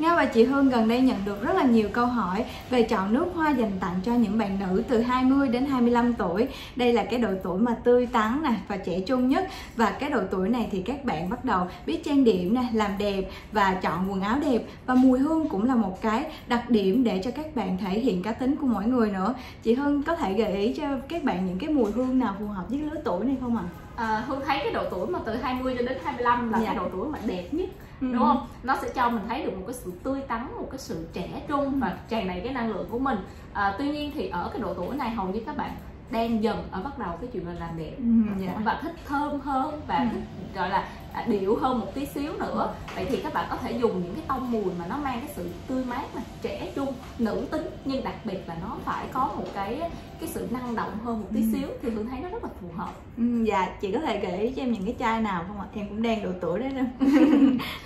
Nga và chị Hương gần đây nhận được rất là nhiều câu hỏi về chọn nước hoa dành tặng cho những bạn nữ từ 20 đến 25 tuổi. Đây là cái độ tuổi mà tươi tắn nè và trẻ trung nhất và cái độ tuổi này thì các bạn bắt đầu biết trang điểm nè, làm đẹp và chọn quần áo đẹp và mùi hương cũng là một cái đặc điểm để cho các bạn thể hiện cá tính của mỗi người nữa. Chị Hương có thể gợi ý cho các bạn những cái mùi hương nào phù hợp với lứa tuổi này không ạ? À? À, Hương thấy cái độ tuổi mà từ 20 cho đến 25 là dạ. cái độ tuổi mà đẹp nhất ừ. đúng không nó sẽ cho mình thấy được một cái sự tươi tắn một cái sự trẻ trung ừ. và tràn đầy cái năng lượng của mình à, tuy nhiên thì ở cái độ tuổi này hầu như các bạn đang dần ở bắt đầu cái chuyện là làm đẹp ừ, yeah. và thích thơm hơn và ừ. thích gọi là điệu hơn một tí xíu nữa. Vậy thì các bạn có thể dùng những cái tông mùi mà nó mang cái sự tươi mát mà trẻ trung nữ tính nhưng đặc biệt là nó phải có một cái cái sự năng động hơn một tí ừ. xíu thì hương thấy nó rất là phù hợp. Ừ, dạ chị có thể gợi cho em những cái chai nào không ạ? Em cũng đang độ tuổi đấy đó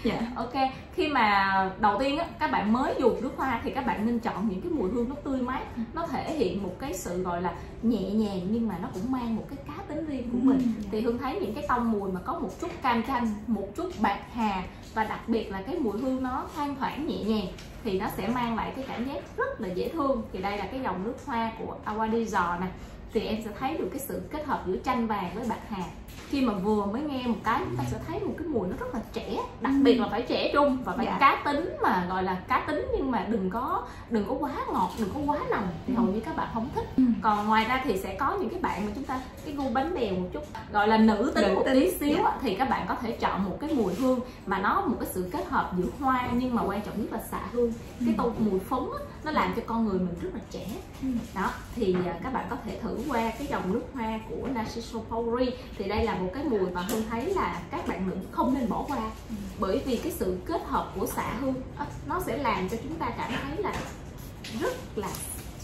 dạ ok. Khi mà đầu tiên á các bạn mới dùng nước hoa thì các bạn nên chọn những cái mùi hương nó tươi mát nó thể hiện một cái sự gọi là nhẹ nhàng nhưng mà nó cũng mang một cái cá tính riêng của mình. ừ. thì hương thấy những cái tông mùi mà có một chút cam chanh một chút bạc hà và đặc biệt là cái mùi hương nó thoang thoảng, nhẹ nhàng, thì nó sẽ mang lại cái cảm giác rất là dễ thương. Thì đây là cái dòng nước hoa của Awadizor nè thì em sẽ thấy được cái sự kết hợp giữa chanh vàng với bạc hà khi mà vừa mới nghe một cái chúng ta sẽ thấy một cái mùi nó rất là trẻ đặc ừ. biệt là phải trẻ trung và phải dạ. cá tính mà gọi là cá tính nhưng mà đừng có đừng có quá ngọt đừng có quá nồng thì ừ. hầu như các bạn không thích ừ. còn ngoài ra thì sẽ có những cái bạn mà chúng ta cái gu bánh bèo một chút gọi là nữ tính nữ một tí xíu dạ. thì các bạn có thể chọn một cái mùi hương mà nó một cái sự kết hợp giữa hoa nhưng mà quan trọng nhất là xạ hương cái tô mùi phấn á, nó làm cho con người mình rất là trẻ đó thì à, các bạn có thể thử qua cái dòng nước hoa của Narciso Pauli thì đây là một cái mùi mà hương thấy là các bạn nữ không nên bỏ qua. Bởi vì cái sự kết hợp của xạ hương à, nó sẽ làm cho chúng ta cảm thấy là rất là,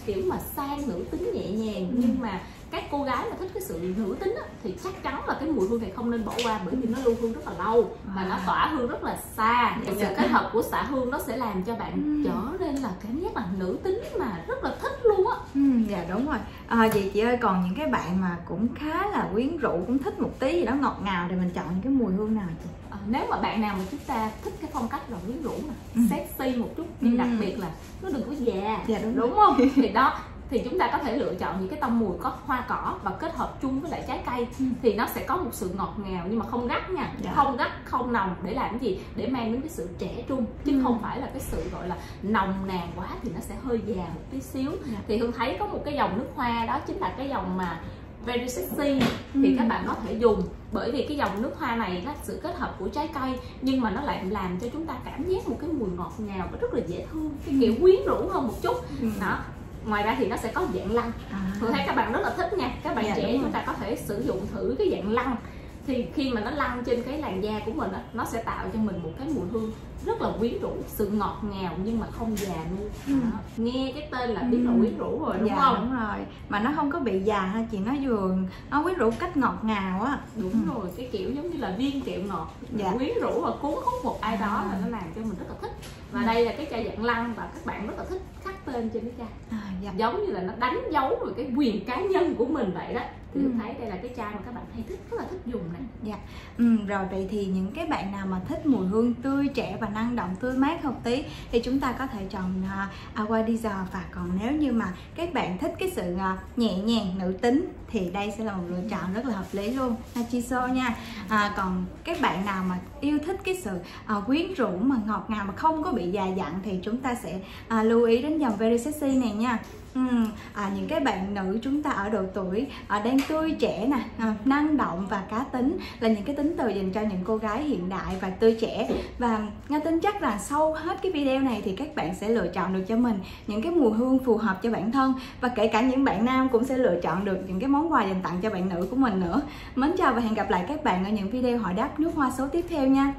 kiểu mà sang nữ tính nhẹ nhàng. Nhưng mà các cô gái mà thích cái sự nữ tính á, thì chắc chắn là cái mùi hương này không nên bỏ qua bởi vì nó lưu hương rất là lâu và nó tỏa hương rất là xa. Thì sự kết hợp của xạ hương nó sẽ làm cho bạn ừ. trở nên là cảm giác là nữ tính mà rất là thích luôn á. Ừ, dạ đúng rồi. À, vậy chị ơi còn những cái bạn mà cũng khá là quyến rũ cũng thích một tí gì đó ngọt ngào thì mình chọn những cái mùi hương nào chị? À, nếu mà bạn nào mà chúng ta thích cái phong cách là quyến rũ mà ừ. sexy một chút nhưng ừ. đặc biệt là nó đừng có già dạ, đúng, đúng không? Thì đó thì chúng ta có thể lựa chọn những cái tông mùi có hoa cỏ và kết hợp chung với lại trái cây ừ. thì nó sẽ có một sự ngọt ngào nhưng mà không gắt nha dạ. không gắt không nồng để làm cái gì để mang đến cái sự trẻ trung chứ ừ. không phải là cái sự gọi là nồng nàn quá thì nó sẽ hơi già một tí xíu dạ. thì hương thấy có một cái dòng nước hoa đó chính là cái dòng mà very sexy thì ừ. các bạn có thể dùng bởi vì cái dòng nước hoa này là sự kết hợp của trái cây nhưng mà nó lại làm cho chúng ta cảm giác một cái mùi ngọt ngào và rất là dễ thương cái kiểu quyến rũ hơn một chút ừ. đó ngoài ra thì nó sẽ có dạng lăn à. tôi thấy các bạn rất là thích nha các bạn dạ, trẻ chúng ta có thể sử dụng thử cái dạng lăn thì khi mà nó lăn trên cái làn da của mình á nó sẽ tạo cho mình một cái mùi hương rất là quyến rũ sự ngọt ngào nhưng mà không già luôn ừ. nghe cái tên là biết là quyến rũ rồi đúng dạ, không đúng rồi mà nó không có bị già ha chị nó vừa nó quyến rũ cách ngọt ngào á đúng ừ. rồi cái kiểu giống như là viên kẹo ngọt dạ. quyến rũ và cuốn hút một ai đó à. là nó làm cho mình rất là thích và ừ. đây là cái chai dạng lăn và các bạn rất là thích khắc tên trên cái chai à, dạ. giống như là nó đánh dấu rồi cái quyền cá nhân của mình vậy đó. Thì ừ. thấy đây là cái chai mà các bạn hay thích rất là thích dùng này. Dạ. Ừ, rồi vậy thì những cái bạn nào mà thích mùi hương tươi trẻ và năng động tươi mát một tí thì chúng ta có thể chọn uh, Aqua Diesel. Và còn nếu như mà các bạn thích cái sự uh, nhẹ nhàng nữ tính thì đây sẽ là một lựa chọn rất là hợp lý luôn. Nachiso nha. À, còn các bạn nào mà yêu thích cái sự uh, quyến rũ mà ngọt ngào mà không có bị già dặn thì chúng ta sẽ uh, lưu ý đến dòng Very Sexy này nha Ừ, à, những cái bạn nữ chúng ta ở độ tuổi à, đang tươi trẻ nè à, năng động và cá tính là những cái tính từ dành cho những cô gái hiện đại và tươi trẻ. Và nga tin chắc là sau hết cái video này thì các bạn sẽ lựa chọn được cho mình những cái mùi hương phù hợp cho bản thân và kể cả những bạn nam cũng sẽ lựa chọn được những cái món quà dành tặng cho bạn nữ của mình nữa. Mến chào và hẹn gặp lại các bạn ở những video hỏi đáp nước hoa số tiếp theo nha.